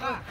啊，